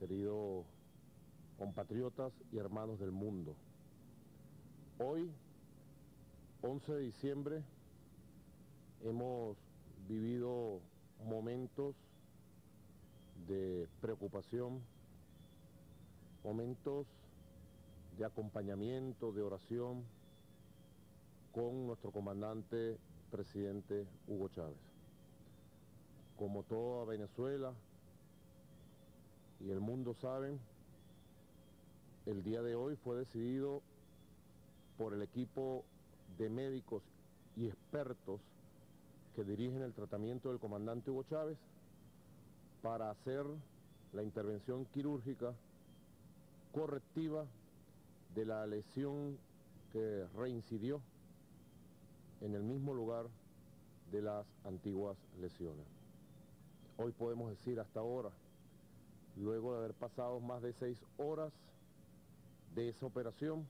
queridos compatriotas y hermanos del mundo. Hoy, 11 de diciembre, hemos vivido momentos de preocupación, momentos de acompañamiento, de oración con nuestro comandante presidente Hugo Chávez. Como toda Venezuela y el mundo saben, el día de hoy fue decidido por el equipo de médicos y expertos que dirigen el tratamiento del comandante Hugo Chávez para hacer la intervención quirúrgica correctiva de la lesión que reincidió en el mismo lugar de las antiguas lesiones. Hoy podemos decir hasta ahora, luego de haber pasado más de seis horas de esa operación,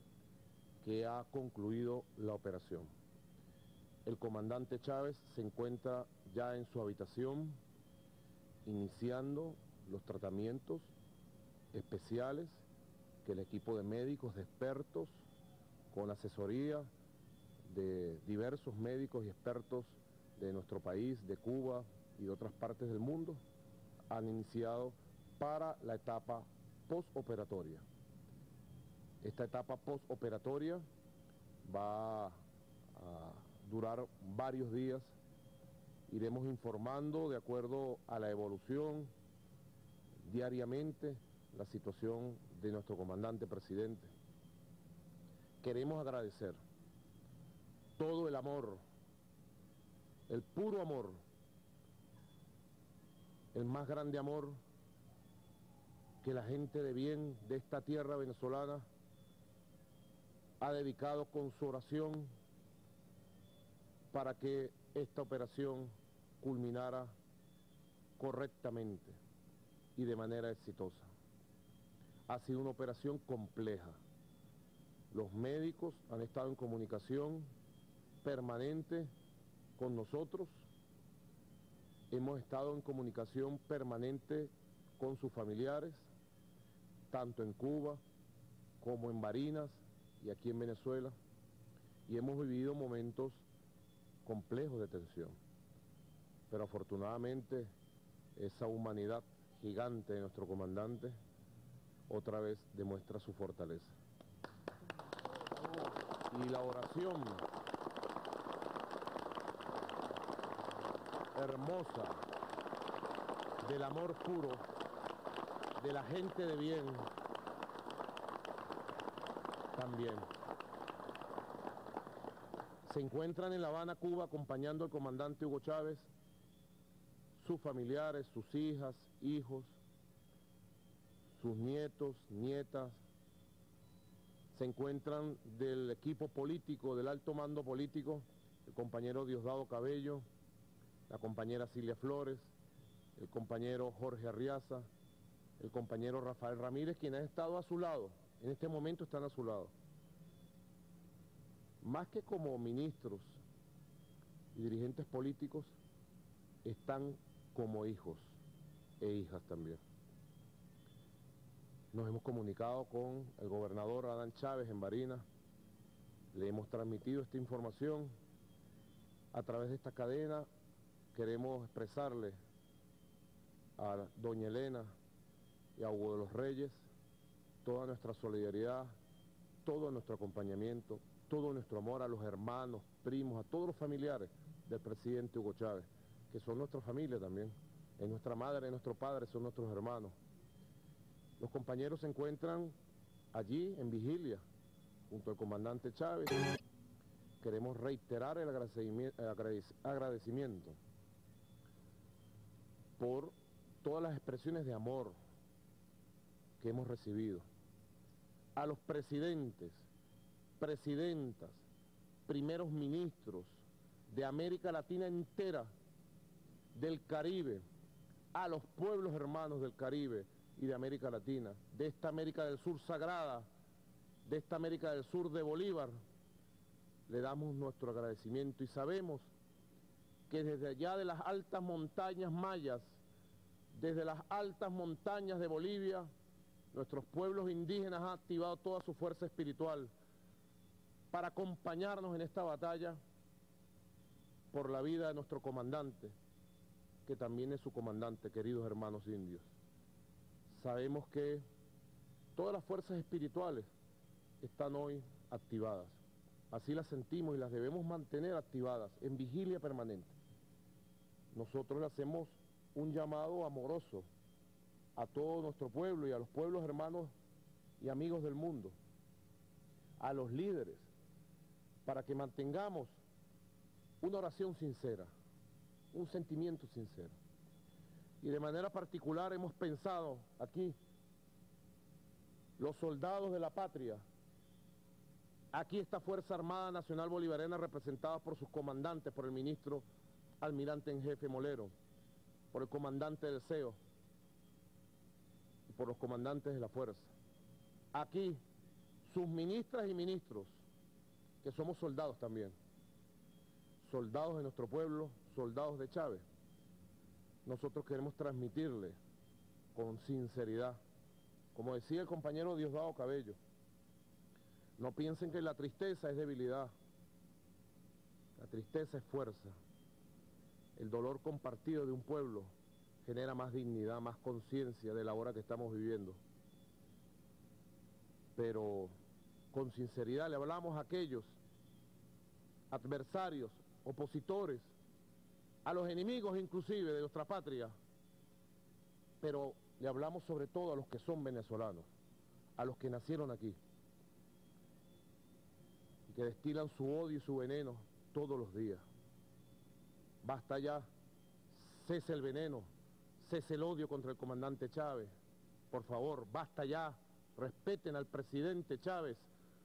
que ha concluido la operación. El comandante Chávez se encuentra ya en su habitación, iniciando los tratamientos especiales que el equipo de médicos, de expertos, con asesoría de diversos médicos y expertos de nuestro país, de Cuba y de otras partes del mundo, han iniciado para la etapa postoperatoria. Esta etapa postoperatoria va a durar varios días. Iremos informando de acuerdo a la evolución diariamente la situación de nuestro comandante presidente. Queremos agradecer todo el amor, el puro amor, el más grande amor que la gente de bien de esta tierra venezolana ha dedicado con su oración para que esta operación culminara correctamente y de manera exitosa. Ha sido una operación compleja. Los médicos han estado en comunicación permanente con nosotros. Hemos estado en comunicación permanente con sus familiares, tanto en Cuba como en Barinas y aquí en Venezuela. Y hemos vivido momentos complejos de tensión. Pero afortunadamente esa humanidad gigante de nuestro comandante otra vez demuestra su fortaleza. Y la oración hermosa del amor puro de la gente de bien también. Se encuentran en La Habana, Cuba, acompañando al comandante Hugo Chávez, sus familiares, sus hijas, hijos, sus nietos, nietas, se encuentran del equipo político, del alto mando político, el compañero Diosdado Cabello, la compañera Silvia Flores, el compañero Jorge Arriaza, el compañero Rafael Ramírez, quien ha estado a su lado, en este momento están a su lado. Más que como ministros y dirigentes políticos, están como hijos e hijas también. Nos hemos comunicado con el gobernador Adán Chávez en Barinas, le hemos transmitido esta información a través de esta cadena queremos expresarle a doña Elena y a Hugo de los Reyes toda nuestra solidaridad, todo nuestro acompañamiento, todo nuestro amor a los hermanos, primos, a todos los familiares del presidente Hugo Chávez, que son nuestra familia también. Es nuestra madre, es nuestro padre, son nuestros hermanos. Los compañeros se encuentran allí en vigilia, junto al comandante Chávez. Queremos reiterar el agradecimiento por todas las expresiones de amor que hemos recibido. A los presidentes, presidentas, primeros ministros de América Latina entera, del Caribe, a los pueblos hermanos del Caribe y de América Latina, de esta América del Sur sagrada, de esta América del Sur de Bolívar, le damos nuestro agradecimiento y sabemos que desde allá de las altas montañas mayas desde las altas montañas de Bolivia, nuestros pueblos indígenas han activado toda su fuerza espiritual para acompañarnos en esta batalla por la vida de nuestro comandante, que también es su comandante, queridos hermanos indios. Sabemos que todas las fuerzas espirituales están hoy activadas. Así las sentimos y las debemos mantener activadas en vigilia permanente. Nosotros le hacemos un llamado amoroso a todo nuestro pueblo y a los pueblos hermanos y amigos del mundo, a los líderes, para que mantengamos una oración sincera, un sentimiento sincero. Y de manera particular hemos pensado aquí, los soldados de la patria, aquí esta Fuerza Armada Nacional Bolivariana representada por sus comandantes, por el ministro almirante en jefe Molero, por el comandante del por los comandantes de la fuerza. Aquí, sus ministras y ministros, que somos soldados también, soldados de nuestro pueblo, soldados de Chávez, nosotros queremos transmitirle con sinceridad, como decía el compañero Diosdado Cabello, no piensen que la tristeza es debilidad, la tristeza es fuerza. El dolor compartido de un pueblo genera más dignidad, más conciencia de la hora que estamos viviendo. Pero con sinceridad le hablamos a aquellos adversarios, opositores, a los enemigos inclusive de nuestra patria, pero le hablamos sobre todo a los que son venezolanos, a los que nacieron aquí y que destilan su odio y su veneno todos los días. Basta ya, cese el veneno, cese el odio contra el comandante Chávez. Por favor, basta ya, respeten al presidente Chávez,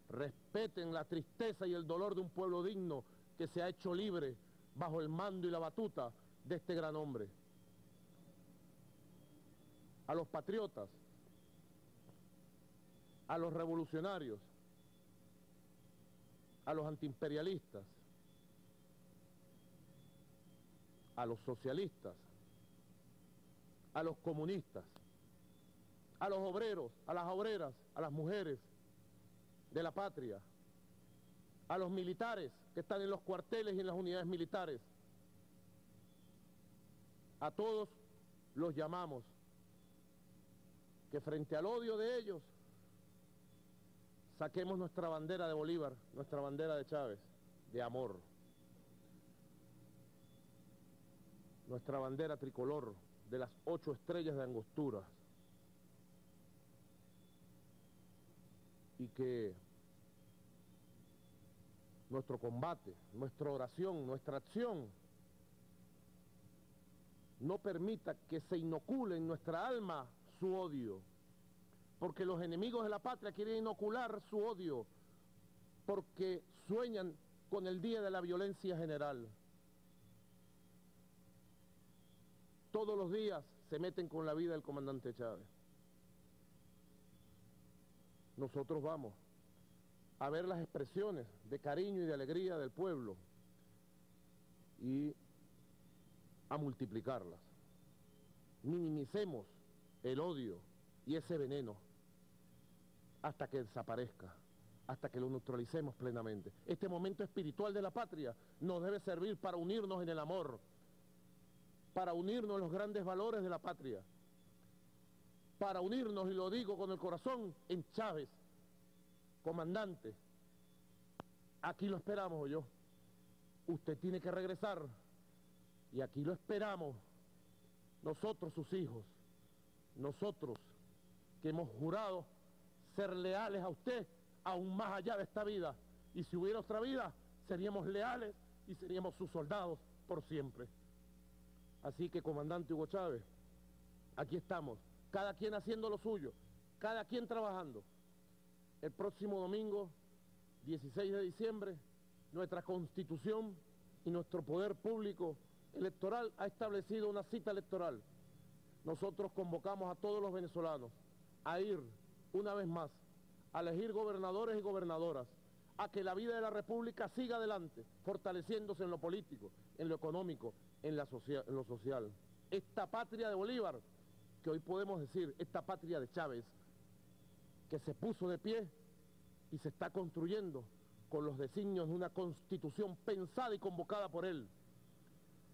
respeten la tristeza y el dolor de un pueblo digno que se ha hecho libre bajo el mando y la batuta de este gran hombre. A los patriotas, a los revolucionarios, a los antiimperialistas, a los socialistas, a los comunistas, a los obreros, a las obreras, a las mujeres de la patria, a los militares que están en los cuarteles y en las unidades militares. A todos los llamamos que frente al odio de ellos saquemos nuestra bandera de Bolívar, nuestra bandera de Chávez, de amor. nuestra bandera tricolor de las ocho estrellas de angostura y que nuestro combate, nuestra oración, nuestra acción no permita que se inocule en nuestra alma su odio, porque los enemigos de la patria quieren inocular su odio, porque sueñan con el día de la violencia general. Todos los días se meten con la vida del comandante Chávez. Nosotros vamos a ver las expresiones de cariño y de alegría del pueblo y a multiplicarlas. Minimicemos el odio y ese veneno hasta que desaparezca, hasta que lo neutralicemos plenamente. Este momento espiritual de la patria nos debe servir para unirnos en el amor, para unirnos los grandes valores de la patria, para unirnos, y lo digo con el corazón, en Chávez, comandante, aquí lo esperamos yo, usted tiene que regresar, y aquí lo esperamos, nosotros sus hijos, nosotros que hemos jurado ser leales a usted aún más allá de esta vida, y si hubiera otra vida, seríamos leales y seríamos sus soldados por siempre. Así que, comandante Hugo Chávez, aquí estamos, cada quien haciendo lo suyo, cada quien trabajando. El próximo domingo, 16 de diciembre, nuestra constitución y nuestro poder público electoral ha establecido una cita electoral. Nosotros convocamos a todos los venezolanos a ir una vez más a elegir gobernadores y gobernadoras, a que la vida de la República siga adelante, fortaleciéndose en lo político, en lo económico, en, lo social. Esta patria de Bolívar que hoy podemos decir, esta patria de Chávez, que se puso de pie y se está construyendo con los designios de una constitución pensada y convocada por él,